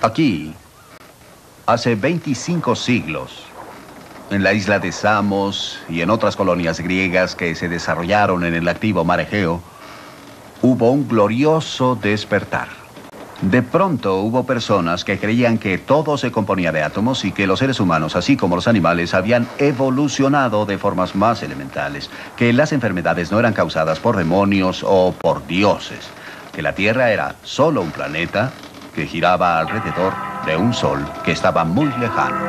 Aquí, hace 25 siglos, en la isla de Samos y en otras colonias griegas que se desarrollaron en el activo mar Egeo, hubo un glorioso despertar. De pronto hubo personas que creían que todo se componía de átomos y que los seres humanos, así como los animales, habían evolucionado de formas más elementales, que las enfermedades no eran causadas por demonios o por dioses, que la Tierra era solo un planeta que giraba alrededor de un sol que estaba muy lejano.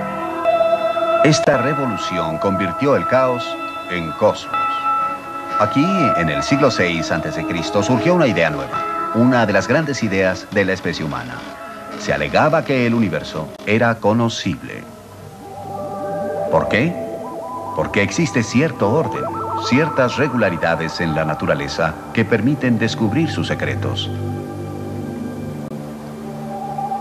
Esta revolución convirtió el caos en cosmos. Aquí, en el siglo VI a.C., surgió una idea nueva una de las grandes ideas de la especie humana. Se alegaba que el universo era conocible. ¿Por qué? Porque existe cierto orden, ciertas regularidades en la naturaleza que permiten descubrir sus secretos.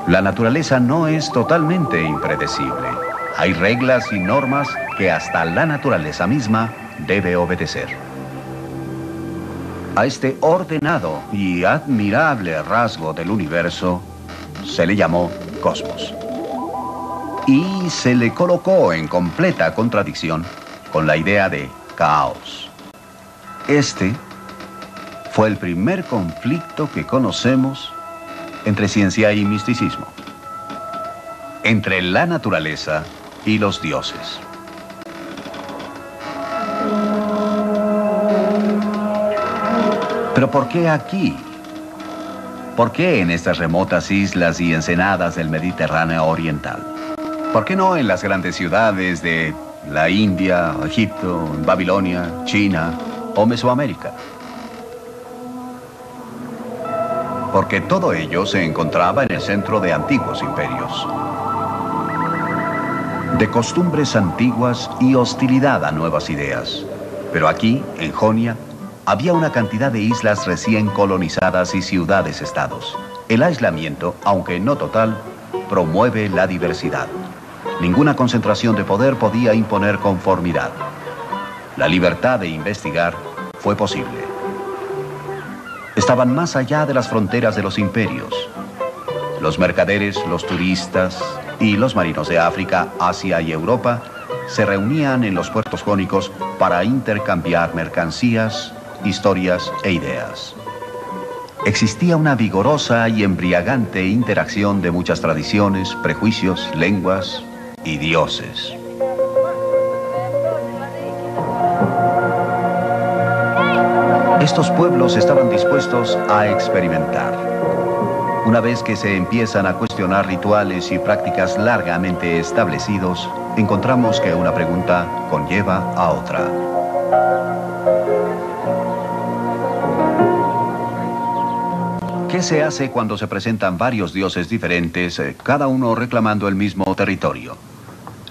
La naturaleza no es totalmente impredecible. Hay reglas y normas que hasta la naturaleza misma debe obedecer. A este ordenado y admirable rasgo del universo se le llamó cosmos. Y se le colocó en completa contradicción con la idea de caos. Este fue el primer conflicto que conocemos entre ciencia y misticismo, entre la naturaleza y los dioses. Pero ¿por qué aquí? ¿Por qué en estas remotas islas y ensenadas del Mediterráneo Oriental? ¿Por qué no en las grandes ciudades de la India, Egipto, Babilonia, China o Mesoamérica? Porque todo ello se encontraba en el centro de antiguos imperios. De costumbres antiguas y hostilidad a nuevas ideas. Pero aquí, en Jonia, había una cantidad de islas recién colonizadas y ciudades-estados. El aislamiento, aunque no total, promueve la diversidad. Ninguna concentración de poder podía imponer conformidad. La libertad de investigar fue posible. Estaban más allá de las fronteras de los imperios. Los mercaderes, los turistas y los marinos de África, Asia y Europa se reunían en los puertos jónicos para intercambiar mercancías, historias e ideas. Existía una vigorosa y embriagante interacción de muchas tradiciones, prejuicios, lenguas y dioses. Estos pueblos estaban dispuestos a experimentar. Una vez que se empiezan a cuestionar rituales y prácticas largamente establecidos, encontramos que una pregunta conlleva a otra. ¿Qué se hace cuando se presentan varios dioses diferentes, eh, cada uno reclamando el mismo territorio?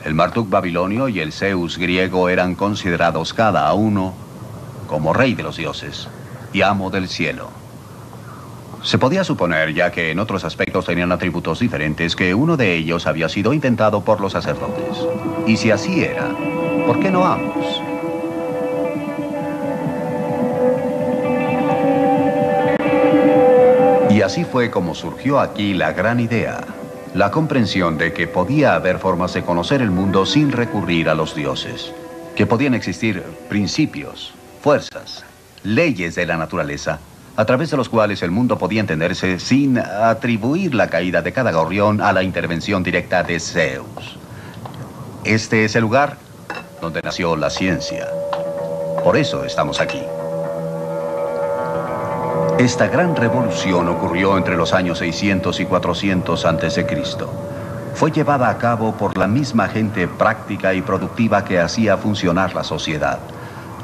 El Marduk babilonio y el Zeus griego eran considerados cada uno como rey de los dioses y amo del cielo. Se podía suponer, ya que en otros aspectos tenían atributos diferentes, que uno de ellos había sido intentado por los sacerdotes. Y si así era, ¿por qué no ambos? Y así fue como surgió aquí la gran idea, la comprensión de que podía haber formas de conocer el mundo sin recurrir a los dioses, que podían existir principios, fuerzas, leyes de la naturaleza, a través de los cuales el mundo podía entenderse sin atribuir la caída de cada gorrión a la intervención directa de Zeus. Este es el lugar donde nació la ciencia. Por eso estamos aquí. Esta gran revolución ocurrió entre los años 600 y 400 a.C. Fue llevada a cabo por la misma gente práctica y productiva que hacía funcionar la sociedad.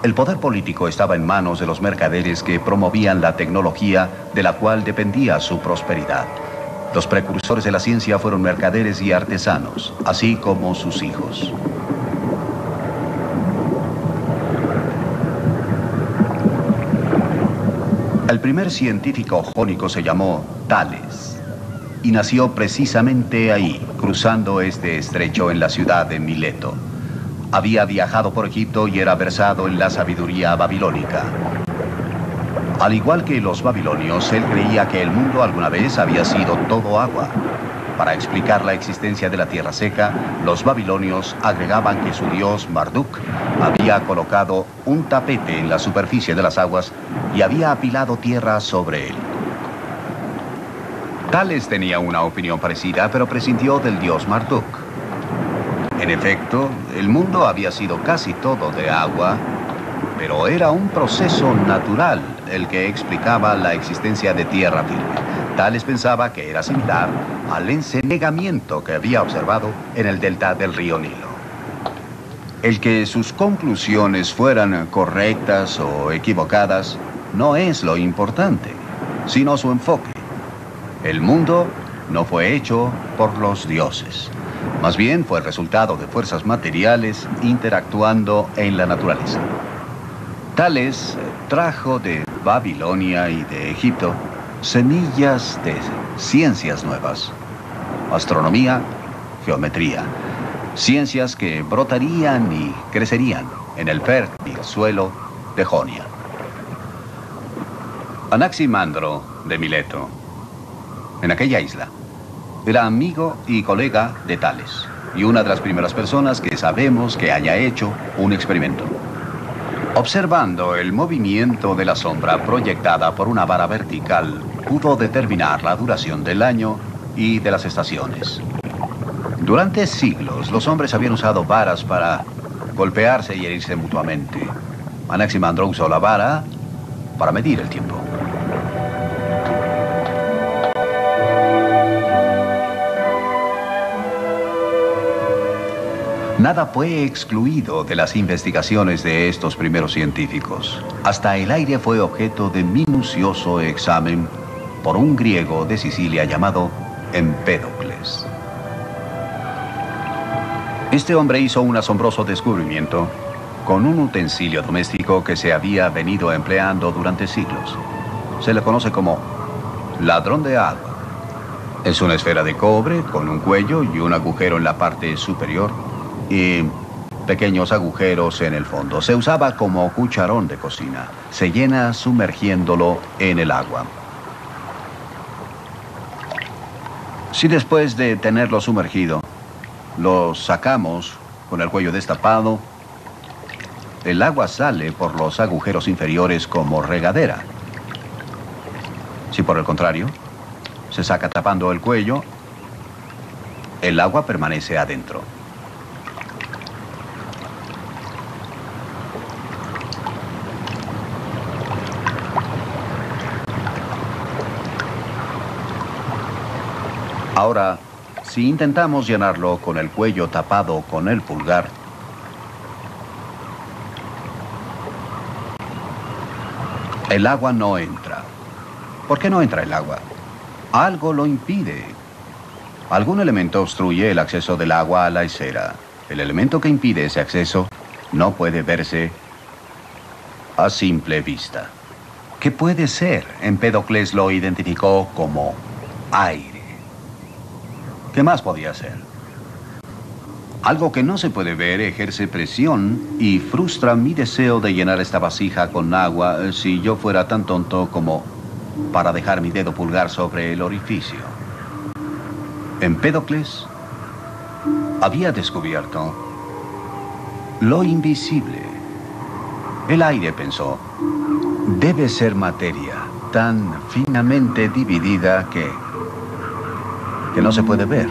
El poder político estaba en manos de los mercaderes que promovían la tecnología de la cual dependía su prosperidad. Los precursores de la ciencia fueron mercaderes y artesanos, así como sus hijos. El primer científico jónico se llamó Tales y nació precisamente ahí, cruzando este estrecho en la ciudad de Mileto. Había viajado por Egipto y era versado en la sabiduría babilónica. Al igual que los babilonios, él creía que el mundo alguna vez había sido todo agua. Para explicar la existencia de la tierra seca, los babilonios agregaban que su dios Marduk había colocado un tapete en la superficie de las aguas y había apilado tierra sobre él. Tales tenía una opinión parecida, pero presintió del dios Marduk. En efecto, el mundo había sido casi todo de agua, pero era un proceso natural el que explicaba la existencia de tierra firme. Tales pensaba que era similar al encenegamiento que había observado en el delta del río Nilo. El que sus conclusiones fueran correctas o equivocadas no es lo importante, sino su enfoque. El mundo no fue hecho por los dioses, más bien fue el resultado de fuerzas materiales interactuando en la naturaleza. Tales trajo de Babilonia y de Egipto semillas de ciencias nuevas, astronomía, geometría, ciencias que brotarían y crecerían en el fértil suelo de Jonia. Anaximandro de Mileto, en aquella isla, era amigo y colega de Tales, y una de las primeras personas que sabemos que haya hecho un experimento. Observando el movimiento de la sombra proyectada por una vara vertical pudo determinar la duración del año y de las estaciones. Durante siglos, los hombres habían usado varas para golpearse y herirse mutuamente. Anaximandro usó la vara para medir el tiempo. Nada fue excluido de las investigaciones de estos primeros científicos. Hasta el aire fue objeto de minucioso examen por un griego de Sicilia llamado Empédocles. Este hombre hizo un asombroso descubrimiento con un utensilio doméstico que se había venido empleando durante siglos. Se le conoce como ladrón de agua. Es una esfera de cobre con un cuello y un agujero en la parte superior y pequeños agujeros en el fondo. Se usaba como cucharón de cocina. Se llena sumergiéndolo en el agua. Si después de tenerlo sumergido, lo sacamos con el cuello destapado, el agua sale por los agujeros inferiores como regadera. Si por el contrario, se saca tapando el cuello, el agua permanece adentro. Ahora, si intentamos llenarlo con el cuello tapado con el pulgar, el agua no entra. ¿Por qué no entra el agua? Algo lo impide. Algún elemento obstruye el acceso del agua a la esfera. El elemento que impide ese acceso no puede verse a simple vista. ¿Qué puede ser? Empédocles lo identificó como aire. ¿Qué más podía hacer? Algo que no se puede ver ejerce presión y frustra mi deseo de llenar esta vasija con agua eh, si yo fuera tan tonto como para dejar mi dedo pulgar sobre el orificio. Empédocles había descubierto lo invisible. El aire, pensó, debe ser materia tan finamente dividida que que no se puede ver.